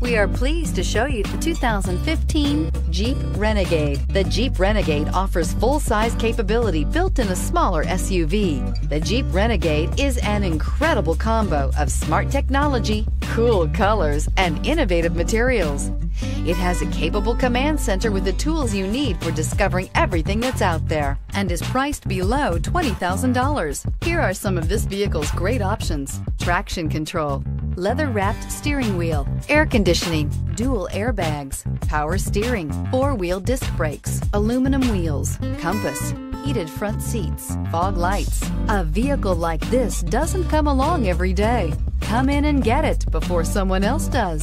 We are pleased to show you the 2015 Jeep Renegade. The Jeep Renegade offers full-size capability built in a smaller SUV. The Jeep Renegade is an incredible combo of smart technology, cool colors, and innovative materials. It has a capable command center with the tools you need for discovering everything that's out there and is priced below $20,000. Here are some of this vehicle's great options. Traction control, leather-wrapped steering wheel, air conditioning, dual airbags, power steering, four-wheel disc brakes, aluminum wheels, compass, heated front seats, fog lights. A vehicle like this doesn't come along every day. Come in and get it before someone else does.